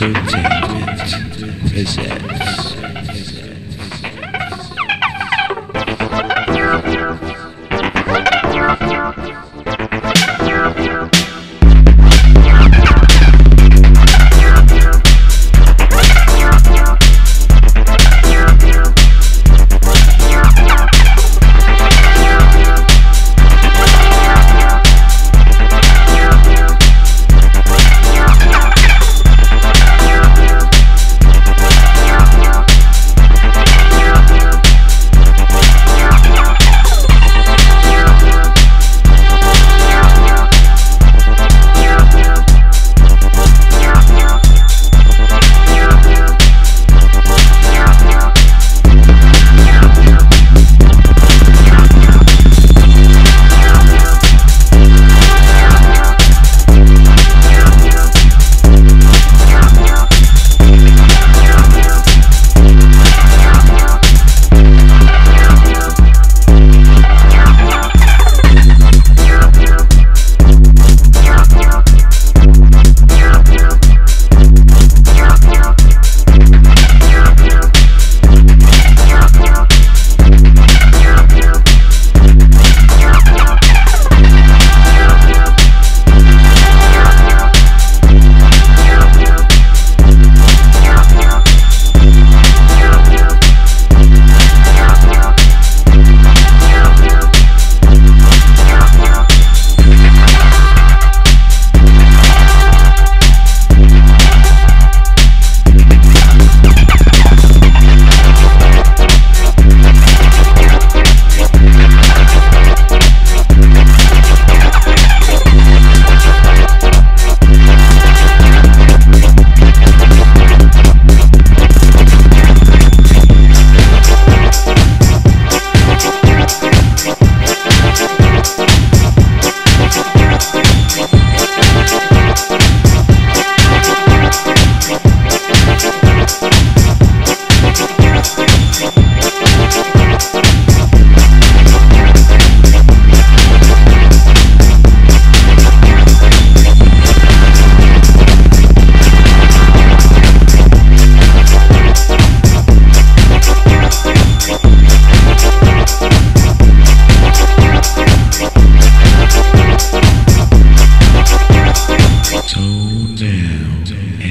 entertainment presents. presents.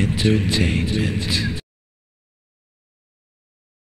entertainment.